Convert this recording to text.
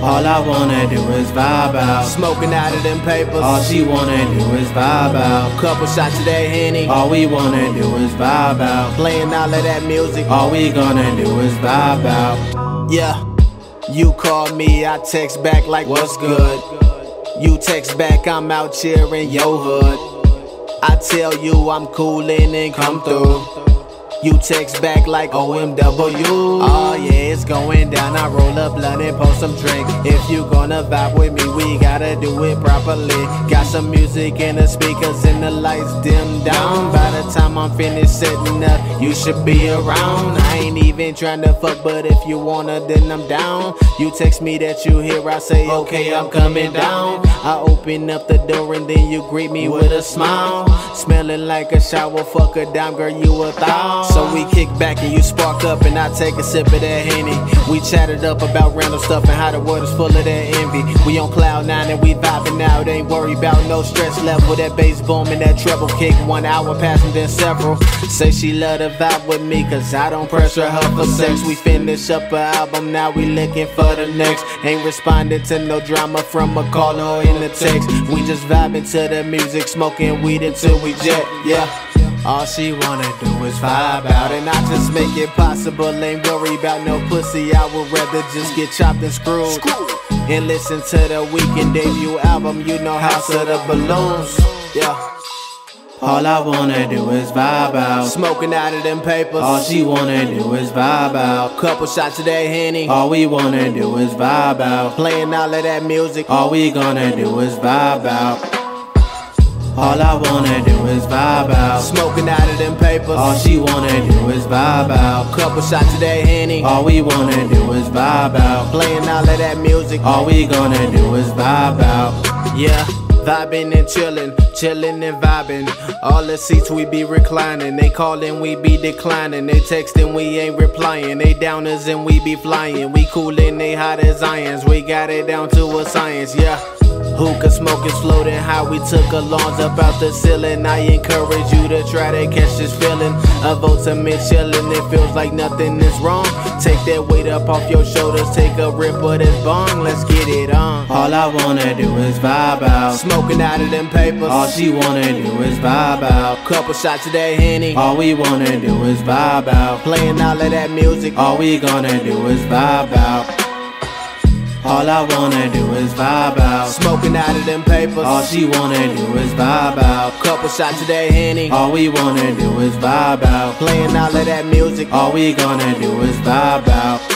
All I wanna do is vibe out. Smoking out of them papers. All she wanna do is vibe out. Couple shots of that Henny. All we wanna do is vibe out. Playing all of that music. All we gonna do is vibe out. Yeah. You call me, I text back like what's good. You text back, I'm out here in your hood. I tell you I'm coolin' and come through. You text back like OMW. Oh yeah, it's going down. I roll up blunt and pour some drink. If you gonna vibe with me, we gotta do it properly. Got some music in the speakers and the lights dim down. By the time I'm finished setting up, you should be around. I ain't even trying to fuck, but if you wanna, then I'm down. You text me that you here, I say okay, I'm coming down. I open up the door and then you greet me with a smile. Smelling like a shower, fuck a dime, girl, you a thong. So we kick back and you spark up and I take a sip of that Henny. We chatted up about random stuff and how the world is full of that envy. We on cloud nine and we vibing out, ain't worried about no stress level. That bass boom and that treble kick, one hour passing then several. Say she love to vibe with me cause I don't pressure her for sex. We finish up a album, now we looking for the next. Ain't responding to no drama from a call or in the text. We just vibing to the music, smoking weed until we jet, yeah. All she wanna do is vibe out And I just make it possible Ain't worry about no pussy I would rather just get chopped and screwed And listen to the Weeknd debut album You know House of the Balloons Yeah all I wanna do is vibe out. Smoking out of them papers. All she wanna do is vibe out. Couple shots of that Henny. All we wanna do is vibe out. Playing all of that music. All we gonna do is vibe out. All I wanna do is vibe out. Smoking out of them papers. All she wanna do is vibe out. Couple shots of that Henny. All we wanna do is vibe out. Playing all of that music. All we gonna do is vibe out. Yeah. Vibing and chillin', chillin' and vibing. All the seats we be reclining. They callin', we be declining. They textin', we ain't replying. They downers and we be flying. We coolin', they hot as irons. We got it down to a science, yeah. Hookah smoke is floating high. We took a launch up out the ceiling. I encourage you to try to catch this feeling of ultimate chillin'. It feels like nothing is wrong. Take that weight up off your shoulders. Take a rip of this bong. Let's get it on. All I wanna do is vibe out. Smoking out of them papers. All she wanna do is vibe out. Couple shots of that Henny. All we wanna do is vibe out. Playing all of that music. All we gonna do is vibe out. All I wanna do is vibe out. Smoking out of them papers. All she wanna do is vibe out. Couple shots of that Henny. All we wanna do is vibe out. Playing all of that music. All we gonna do is vibe out.